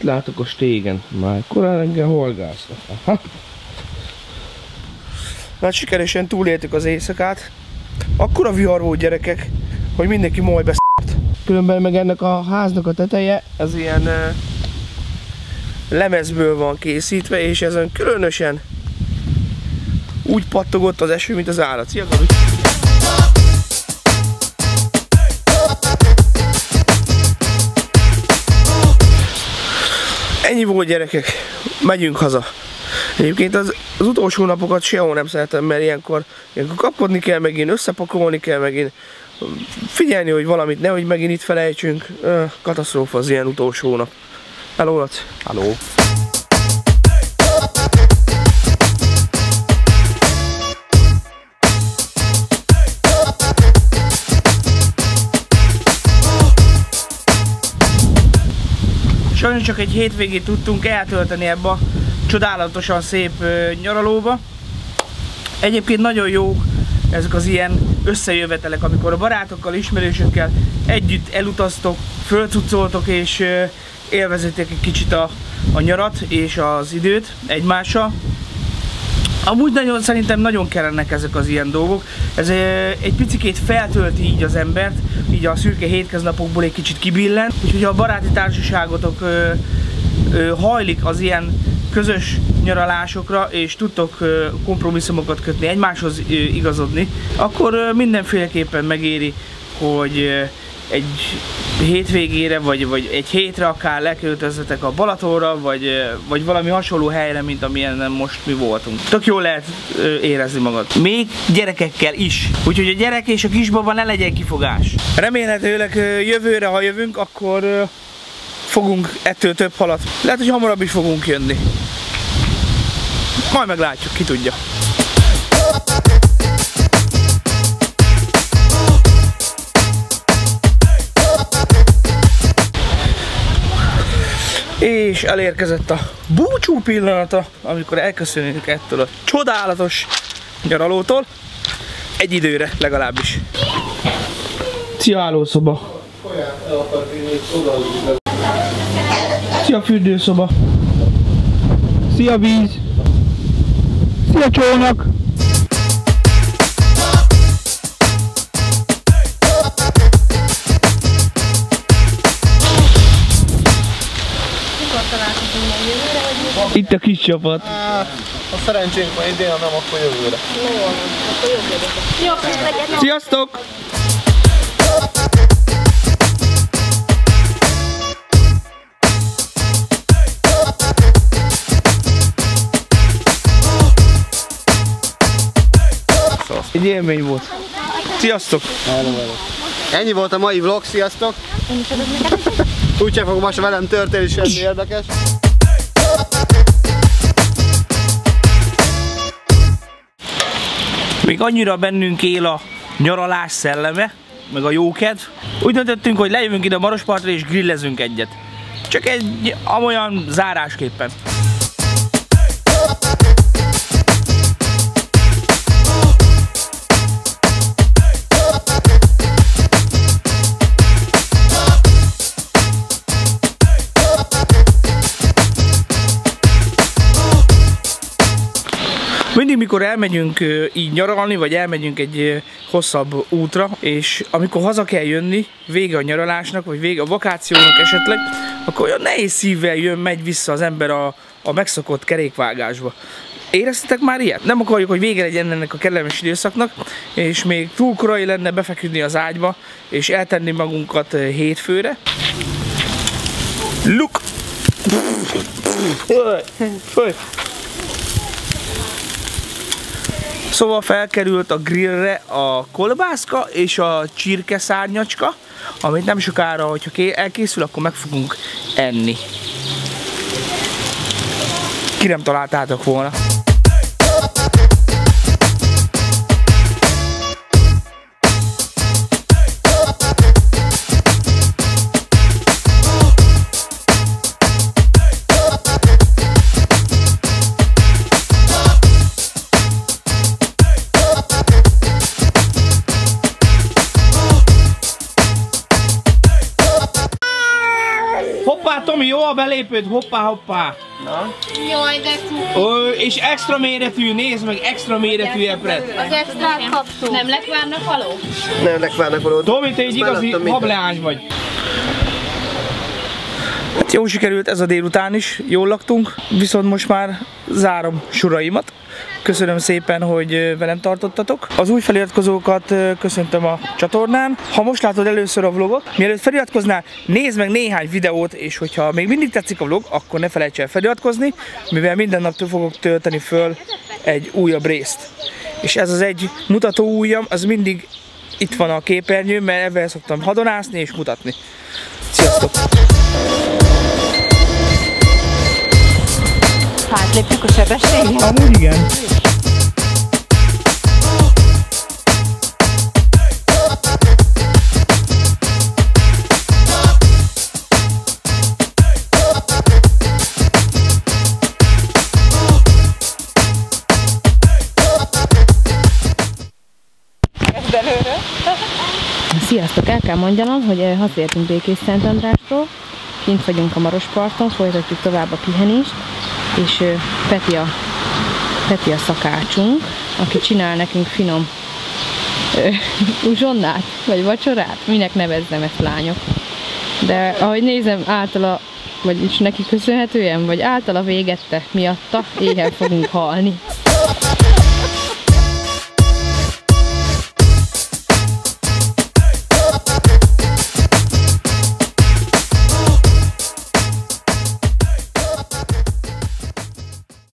látok a stégen. Már korán reggel horgásznak. Aha. Hát sikeresen túléltük az éjszakát. Akkora vihar volt gyerekek, hogy mindenki majd besz... Különben meg ennek a háznak a teteje, ez ilyen uh, lemezből van készítve, és ezen különösen úgy pattogott az eső, mint az állat. Szia, Gabi! Ennyi volt gyerekek, megyünk haza. Egyébként az, az utolsó napokat sehol nem szeretem, mert ilyenkor, ilyenkor kapkodni kell megint, összepakolni kell megint, figyelni, hogy valamit nehogy megint itt felejtsünk. Katasztrófa az ilyen utolsó nap. Hello, Laci. Hello. Sajnos csak egy hétvégét tudtunk eltölteni ebbe a csodálatosan szép nyaralóba. Egyébként nagyon jó ezek az ilyen összejövetelek, amikor a barátokkal, ismerősökkel együtt elutaztok, fölcucoltok és élvezitek egy kicsit a, a nyarat és az időt egymással. Amúgy nagyon, szerintem nagyon kellenek ezek az ilyen dolgok. Ez egy picikét feltölti így az embert, így a szürke hétköznapokból egy kicsit kibillen. Úgyhogy a baráti társaságotok hajlik az ilyen közös nyaralásokra, és tudtok kompromisszumokat kötni, egymáshoz igazodni, akkor mindenféleképpen megéri, hogy egy hétvégére, vagy, vagy egy hétre akár leköltözzetek a Balatonra, vagy, vagy valami hasonló helyre, mint amilyen most mi voltunk. Tök jól lehet érezni magad. Még gyerekekkel is. Úgyhogy a gyerek és a kisbaba ne legyen kifogás. Remélhetőleg jövőre, ha jövünk, akkor fogunk ettől több halat. Lehet, hogy hamarabb is fogunk jönni. Majd meglátjuk, ki tudja. És elérkezett a búcsú pillanata, amikor elköszönünk ettől a csodálatos nyaralótól. Egy időre legalábbis. Szia állószoba! Szia fürdőszoba! Szia víz! Szia csónak! Itt a kis csapat. A szerencsénk van idén, ha nem, akkor jövőre. Sziasztok! Egy élmény volt. Sziasztok! Ennyi volt a mai vlog, sziasztok! Úgyse fog most velem történni semmi érdekes. Annyira bennünk él a nyaralás szelleme, meg a jókedv. Úgy döntöttünk, hogy lejövünk ide a Marospartra és grillezünk egyet. Csak egy amolyan zárásképpen. Mindig, mikor elmegyünk így nyaralni, vagy elmegyünk egy hosszabb útra, és amikor haza kell jönni, vége a nyaralásnak, vagy vége a vakációnak esetleg, akkor olyan nehéz szívvel jön, megy vissza az ember a, a megszokott kerékvágásba. Éreztetek már ilyet? Nem akarjuk, hogy vége legyen ennek a kellemes időszaknak, és még túl korai lenne befeküdni az ágyba, és eltenni magunkat hétfőre. Look! Föl! Szóval felkerült a grillre a kolbászka és a csirke szárnyacska, amit nem sokára, hogyha elkészül, akkor meg fogunk enni. Ki nem találtátok volna. a belépőt, hoppá, hoppá. Na. Jaj, de. Ö, és extra méretű, nézd meg, extra méretű epret. Az extra kapszó. Nem lekvárnak való? Nem lekvárnak való. Tomi, te egy igazi hableány vagy. Hát jó sikerült ez a délután is, jól laktunk, viszont most már zárom suraimat. Köszönöm szépen, hogy velem tartottatok. Az új feliratkozókat köszöntöm a csatornán. Ha most látod először a vlogot, mielőtt feliratkoznál, nézd meg néhány videót, és hogyha még mindig tetszik a vlog, akkor ne felejts el feliratkozni, mivel minden nap fogok tölteni föl egy újabb részt. És ez az egy mutató ujjam, az mindig itt van a képernyőn, mert ebben szoktam hadonászni és mutatni. Sziasztok! Átlépjük a sebességet. Amúgy igen. Sziasztok! El kell mondjanom, hogy eh, hazértünk Békés Szent Andrástól, kint vagyunk a Marosparton, folytatjuk tovább a pihenést, és ö, Peti a, Peti a szakácsunk, aki csinál nekünk finom ö, uzsonnát, vagy vacsorát, minek nevezzem ezt lányok. De ahogy nézem, általa, vagyis neki köszönhetően, vagy általa végette miatta, éhen fogunk halni.